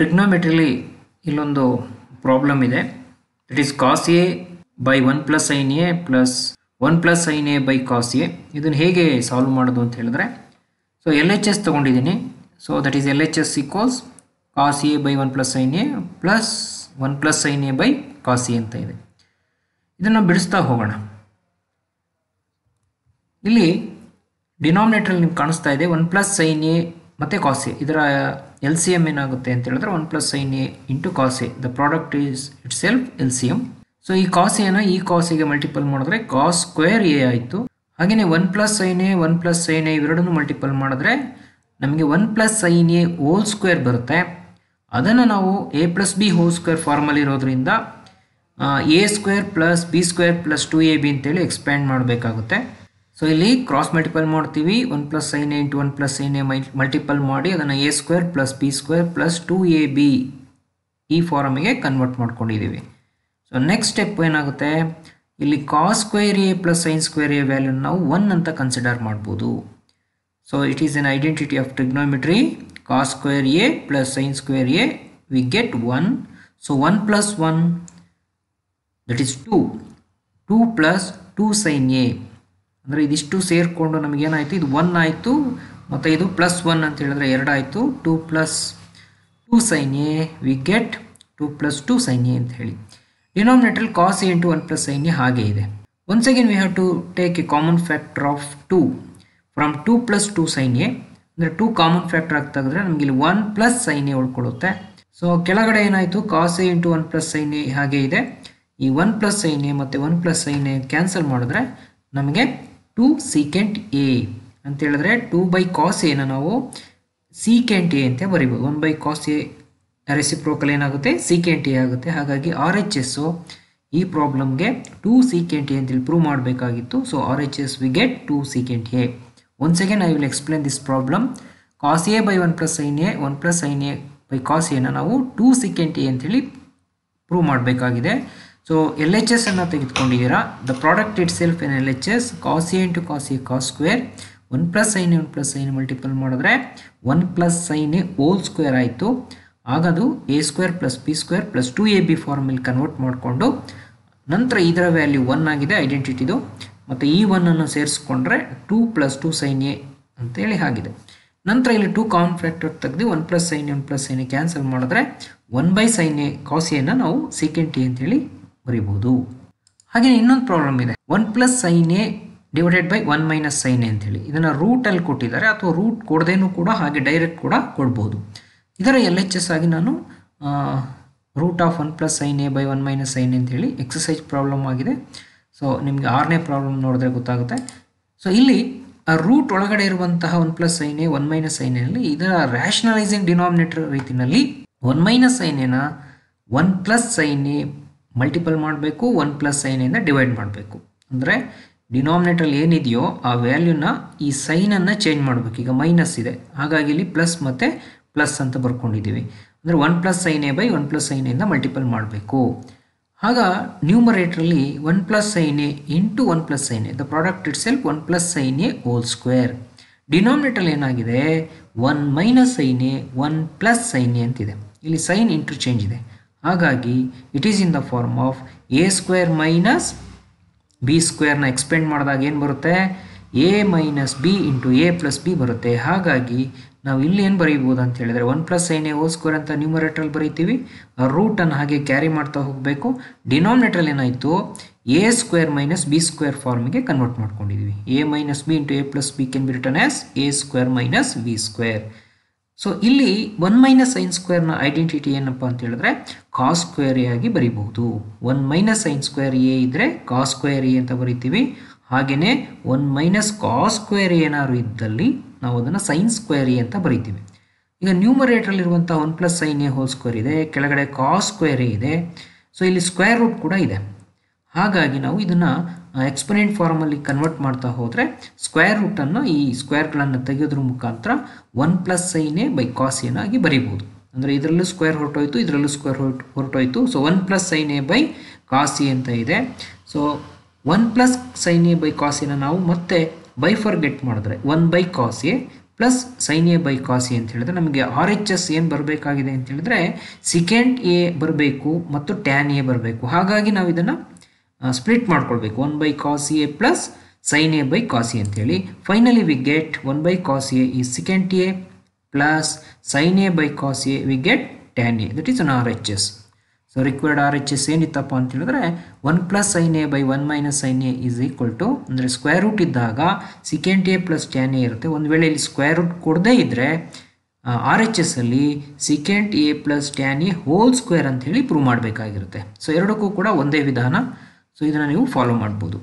ಟ್ರಿಗ್ನೋಮೆಟ್ರಿಲಿ ಇಲ್ಲೊಂದು ಪ್ರಾಬ್ಲಮ್ ಇದೆ. It is cos A by one plus sine A plus one plus sine A by cos A ಇದನ್ನು ಹೇಗೆ solve ಮಾಡೋದು ಅಂತ ಹೇಳಿದ್ರೆ ಸೊ ಎಲ್ ಎಚ್ ಎಸ್ ತೊಗೊಂಡಿದ್ದೀನಿ. So that is L H S equals cos A by one plus sine A plus one plus sine A by cos A ಅಂತ ಇದೆ. ಇದನ್ನು ಬಿಡಿಸ್ತಾ ಹೋಗೋಣ. ಇಲ್ಲಿ ಡಿನಾಮಿನೇಟ್ರಲ್ಲಿ ನಿಮ್ಗೆ ಕಾಣಿಸ್ತಾ ಇದೆ ಒನ್ ಪ್ಲಸ್ ಸೈನ್ ಎ ಮತ್ತು ಕಾಸ್ ಎ ಇದರ ಎಲ್ ಸಿ ಎಂ ಏನಾಗುತ್ತೆ ಅಂತ ಹೇಳಿದ್ರೆ one plus sine A into cos A the product is itself L C M so ಈ ಕಾಸ್ ಎನ ಈ ಕಾಸಿಗೆ ಮಲ್ಟಿಪಲ್ ಮಾಡಿದ್ರೆ ಕಾಸ್ ಸ್ಕ್ವೇರ್ ಎ ಆಯಿತು. ಹಾಗೆಯೇ one plus sine A one plus sine A ಇವೆರಡನ್ನು ಮಲ್ಟಿಪಲ್ ಮಾಡಿದ್ರೆ ನಮಗೆ one plus sine A whole square ಬರುತ್ತೆ. ಅದನ್ನು ನಾವು A plus B whole square ಫಾರ್ಮಲ್ಲಿ ಇರೋದ್ರಿಂದ A square plus B square plus two A B ಅಂತೇಳಿ ಎಕ್ಸ್ಪ್ಯಾಂಡ್ ಮಾಡಬೇಕಾಗುತ್ತೆ. ಸೊ ಇಲ್ಲಿ ಕ್ರಾಸ್ ಮಲ್ಟಿಪಲ್ ಮಾಡ್ತೀವಿ. One plus sine A into one plus sine A multiple ಮಾಡಿ ಅದನ್ನು A square plus B square plus two A B ಈ ಫಾರಮಿಗೆ convert ಮಾಡ್ಕೊಂಡಿದ್ದೀವಿ so next step ಏನಾಗುತ್ತೆ? ಇಲ್ಲಿ cos square A plus sine square A ವ್ಯಾಲ್ಯೂನ ನಾವು one ಅಂತ consider ಮಾಡ್ಬೋದು. So it is an identity of trigonometry cos square A plus sine square A we get one so one plus one that is two two plus two sine A ಅಂದರೆ ಇದಿಷ್ಟು ಸೇರಿಕೊಂಡು ನಮಗೇನಾಯಿತು? ಇದು one ಆಯಿತು, ಮತ್ತು ಇದು plus one ಅಂತ ಹೇಳಿದ್ರೆ ಎರಡಾಯಿತು. Two plus two sine A we get two plus two sine A ಅಂತ ಹೇಳಿ. ಡಿನಾಮಿನೇಟ್ರಲ್ಲಿ cos A into one plus sine A ಹಾಗೆ ಇದೆ. Once again we have to take a common factor of two from two plus two sine A ಅಂದರೆ two common factor ಆಗಿ ತೆಗೆದ್ರೆ ನಮಗೆ ಇಲ್ಲಿ one plus sine A ಉಳ್ಕೊಳ್ಳುತ್ತೆ so ಕೆಳಗಡೆ ಏನಾಯಿತು? Cos A into one plus sine A ಹಾಗೆ ಇದೆ. ಈ ಒನ್ ಪ್ಲಸ್ ಸೈನ್ ಎ ಮತ್ತು one plus sine A cancel ಮಾಡಿದ್ರೆ ನಮಗೆ ಟು ಸೀಕೆಂಟ್ ಎ ಅಂತ ಹೇಳಿದ್ರೆ ಟೂ ಬೈ ಕಾಸ್ ಎನ ನಾವು ಸೀಕೆಂಟ್ ಎ ಅಂತ ಬರಿಬೋದು. One by cos A reciprocal ಏನಾಗುತ್ತೆ? ಸೀಕೆಂಟ್ ಎ ಆಗುತ್ತೆ. ಹಾಗಾಗಿ ಆರ್ ಎಚ್ ಎಸ್ಸು ಈ ಪ್ರಾಬ್ಲಮ್ಗೆ ಟೂ ಸೀಕೆಂಟ್ ಎ ಅಂತೇಳಿ ಪ್ರೂವ್ ಮಾಡಬೇಕಾಗಿತ್ತು. So R H S we get two secant A once again I will explain this problem cos A by one plus sine A one plus sine A by cos ಎನ ನಾವು two secant A ಅಂತೇಳಿ prove ಮಾಡಬೇಕಾಗಿದೆ. So L H S ಅನ್ನು ತೆಗೆದುಕೊಂಡಿದ್ದೀರಾ? The product itself in L H S cos A into cos A cos square one plus sine one plus sine multiple ಮಾಡಿದ್ರೆ one plus sine A whole square ಆಯಿತು. ಆಗದು A square plus B square plus two A B ಫಾರ್ಮಲ್ಲಿ convert ಮಾಡಿಕೊಂಡು ನಂತರ ಇದರ value one ಆಗಿದೆ ಐಡೆಂಟಿಟಿದು ಮತ್ತು ಈ ಒನ್ನನ್ನು ಸೇರಿಸ್ಕೊಂಡ್ರೆ two plus two sine A ಅಂತೇಳಿ ಆಗಿದೆ. ನಂತರ ಇಲ್ಲಿ ಟೂ ಕಾಮನ್ ಫ್ಯಾಕ್ಟರ್ ತೆಗೆದು one plus sine one plus sine cancel ಮಾಡಿದ್ರೆ one by sine A cos ಎನ ನಾವು ಸೆಕೆಂಡ್ ಟಿ ಅಂತೇಳಿ ಬರಿಬೋದು ಹಾಗೆ ಇನ್ನೊಂದು ಪ್ರಾಬ್ಲಮ್ ಇದೆ. One plus sine A divided by one minus sine A ಅಂತೇಳಿ. ಇದನ್ನು ರೂಟಲ್ಲಿ ಕೊಟ್ಟಿದ್ದಾರೆ. ಅಥವಾ ರೂಟ್ ಕೊಡದೇನೂ ಕೂಡ ಹಾಗೆ ಡೈರೆಕ್ಟ್ ಕೂಡ ಕೊಡ್ಬೋದು. ಇದರ ಎಲ್ ಎಚ್ ಎಸ್ ಆಗಿ ನಾನು root of one plus sine A by one minus sine ಅಂತೇಳಿ ಎಕ್ಸಸೈಜ್ ಪ್ರಾಬ್ಲಮ್ ಆಗಿದೆ. ಸೊ ನಿಮಗೆ ಆರನೇ ಪ್ರಾಬ್ಲಮ್ ನೋಡಿದ್ರೆ ಗೊತ್ತಾಗುತ್ತೆ. ಸೊ ಇಲ್ಲಿ ಆ ರೂಟ್ ಒಳಗಡೆ ಇರುವಂತಹ one plus sine A one minus sine ಎನಲ್ಲಿ ಇದರ ರ್ಯಾಷನಲೈಸಿಂಗ್ ಡಿನಾಮಿನೇಟರ್ ರೀತಿಯಲ್ಲಿ ಒನ್ ಮೈನಸ್ ಸೈನ್ ಎನ one plus sine A multiple ಮಾಡಬೇಕು ಒನ್ ಪ್ಲಸ್ ಸೈನಿಂದ ಡಿವೈಡ್ ಮಾಡಬೇಕು. ಅಂದರೆ ಡಿನಾಮಿನೇಟ್ರಲ್ಲಿ ಏನಿದೆಯೋ ಆ ವ್ಯಾಲ್ಯೂನ ಈ ಸೈನನ್ನು ಚೇಂಜ್ ಮಾಡಬೇಕು. ಈಗ ಮೈನಸ್ ಇದೆ. ಹಾಗಾಗಿ ಇಲ್ಲಿ ಪ್ಲಸ್ ಮತ್ತು ಪ್ಲಸ್ ಅಂತ ಬರ್ಕೊಂಡಿದ್ದೀವಿ. ಅಂದರೆ one plus sine A by one plus ಸೈನಿಂದ multiple ಮಾಡಬೇಕು. ಆಗ ನ್ಯೂಮರೇಟ್ರಲ್ಲಿ one plus sine A into one plus sine A the product itself one plus sine A whole square ಡಿನಾಮಿನೇಟ್ರಲ್ಲಿ ಏನಾಗಿದೆ? One minus sine A one plus sine A ಅಂತಿದೆ. ಇಲ್ಲಿ sine interchange ಇದೆ. ಹಾಗಾಗಿ it is in the form of A square minus B ಸ್ಕ್ವೇರ್ನ expand ಮಾಡಿದಾಗ ಏನು ಬರುತ್ತೆ? A minus B into A plus B ಬರುತ್ತೆ. ಹಾಗಾಗಿ ನಾವು ಇಲ್ಲಿ ಏನು ಬರೀಬೋದು ಅಂತ ಹೇಳಿದ್ರೆ one plus sine A whole square ಅಂತ ನ್ಯೂಮರೇಟ್ರಲ್ಲಿ ಬರೀತೀವಿ. ರೂಟನ್ನು ಹಾಗೆ ಕ್ಯಾರಿ ಮಾಡ್ತಾ ಹೋಗಬೇಕು. ಡಿನಾಮಿನೇಟ್ರಲ್ಲಿ ಏನಾಯಿತು? A square minus B square ಫಾರ್ಮಿಗೆ convert ಮಾಡ್ಕೊಂಡಿದ್ದೀವಿ A minus B into A plus B can be return as A square minus B square so ಇಲ್ಲಿ ಒನ್ ಮೈನಸ್ ಸೈನ್ ಸ್ಕ್ವೇರ್ನ ಐಡೆಂಟಿಟಿ ಏನಪ್ಪ ಅಂತ ಹೇಳಿದ್ರೆ ಕಾಸ್ ಸ್ಕ್ವೇರ್ ಎ ಆಗಿ ಬರೀಬಹುದು. One minus sine square A ಇದ್ದರೆ cos square A ಅಂತ ಬರಿತೀವಿ. ಹಾಗೆಯೇ ಒನ್ ಮೈನಸ್ ಕಾಸ್ ಸ್ಕ್ವೇರ್ ಏನಾದ್ರು ಇದ್ದಲ್ಲಿ ನಾವು ಅದನ್ನು ಸೈನ್ ಸ್ಕ್ವೇರ್ ಎ ಅಂತ ಬರಿತೀವಿ. ಈಗ ನ್ಯೂಮರೇಟ್ರಲ್ಲಿರುವಂಥ one plus sine A whole square ಇದೆ. ಕೆಳಗಡೆ ಕಾಸ್ ಸ್ಕ್ವೇರ್ ಎ ಇದೆ. ಸೊ ಇಲ್ಲಿ ಸ್ಕ್ವೇರ್ ರೂಟ್ ಕೂಡ ಇದೆ. ಹಾಗಾಗಿ ನಾವು ಇದನ್ನು ಎಕ್ಸ್ಪನೆಂಟ್ ಫಾರ್ಮಲ್ಲಿ ಕನ್ವರ್ಟ್ ಮಾಡ್ತಾ ಹೋದರೆ ಸ್ಕ್ವೇರ್ ರೂಟನ್ನು ಈ ಸ್ಕ್ವೇರ್ಗಳನ್ನು ತೆಗೆಯೋದ್ರ ಮುಖಾಂತರ one plus sine A by cos ಏನಾಗಿ ಬರೀಬೋದು. ಅಂದರೆ ಇದರಲ್ಲೂ ಸ್ಕ್ವೇರ್ ಹೊರಟೋಯ್ತು, ಇದರಲ್ಲೂ ಸ್ಕ್ವೇರ್ ಹೊರಟು, ಹೊರಟೋಯ್ತು. So one plus sine A by ಕಾಸಿ ಅಂತ ಇದೆ. So one plus sine A by cos ಎನ ನಾವು ಮತ್ತೆ ಬೈ ಫಾರ್ ಗೆಟ್ ಮಾಡಿದ್ರೆ one by cos A plus sine A by cos ಅಂತ ಹೇಳಿದ್ರೆ ನಮಗೆ ಆರ್ ಎಚ್ ಎಸ್ ಏನು ಬರಬೇಕಾಗಿದೆ ಅಂತ ಹೇಳಿದ್ರೆ ಸಿಕೆಂಡ್ ಎ ಬರಬೇಕು ಮತ್ತು ಟ್ಯಾನ್ ಎ ಬರಬೇಕು. ಹಾಗಾಗಿ ನಾವು ಇದನ್ನು ಸ್ಪ್ಲಿಟ್ ಮಾಡ್ಕೊಳ್ಬೇಕು. One by cos A plus sine A by cos A ಅಂತೇಳಿ. Finally we get one by cos A ಈ second A plus sine A by cos A we get tan A that is an R H S so required R H S ಏನಿತ್ತಪ್ಪ ಅಂತ ಹೇಳಿದ್ರೆ one plus sine A by one minus sine A is equal to ಅಂದರೆ square root ಇದ್ದಾಗ secant A plus tan A ಇರುತ್ತೆ. ಒಂದು ವೇಳೆ ಇಲ್ಲಿ square root ಕೊಡದೇ ಇದ್ದರೆ ಆರ್ ಎಚ್ ಎಸ್ ಅಲ್ಲಿ secant A plus tan A whole square ಅಂತ ಹೇಳಿ ಪ್ರೂವ್ ಮಾಡಬೇಕಾಗಿರುತ್ತೆ. ಸೊ ಎರಡಕ್ಕೂ ಕೂಡ ಒಂದೇ ವಿಧಾನ. ಸೊ ಇದನ್ನು ನೀವು ಫಾಲೋ ಮಾಡ್ಬೋದು.